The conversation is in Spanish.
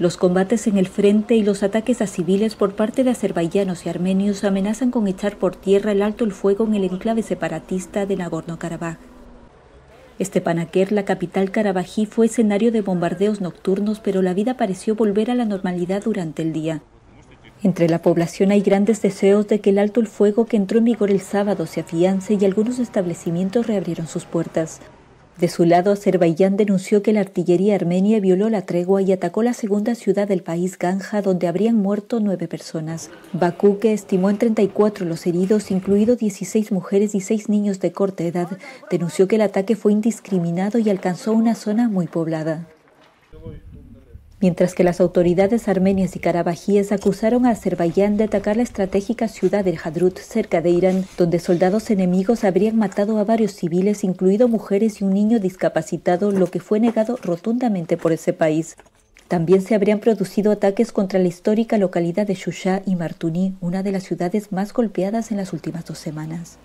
Los combates en el frente y los ataques a civiles por parte de azerbaiyanos y armenios amenazan con echar por tierra el alto el fuego en el enclave separatista de Nagorno-Karabaj. Estepanaker, la capital carabají, fue escenario de bombardeos nocturnos, pero la vida pareció volver a la normalidad durante el día. Entre la población hay grandes deseos de que el alto el fuego que entró en vigor el sábado se afiance y algunos establecimientos reabrieron sus puertas. De su lado, Azerbaiyán denunció que la artillería armenia violó la tregua y atacó la segunda ciudad del país, Ganja, donde habrían muerto nueve personas. Bakú, que estimó en 34 los heridos, incluidos 16 mujeres y 6 niños de corta edad, denunció que el ataque fue indiscriminado y alcanzó una zona muy poblada mientras que las autoridades armenias y carabajíes acusaron a Azerbaiyán de atacar la estratégica ciudad de Hadrut, cerca de Irán, donde soldados enemigos habrían matado a varios civiles, incluido mujeres y un niño discapacitado, lo que fue negado rotundamente por ese país. También se habrían producido ataques contra la histórica localidad de Shusha y Martuni, una de las ciudades más golpeadas en las últimas dos semanas.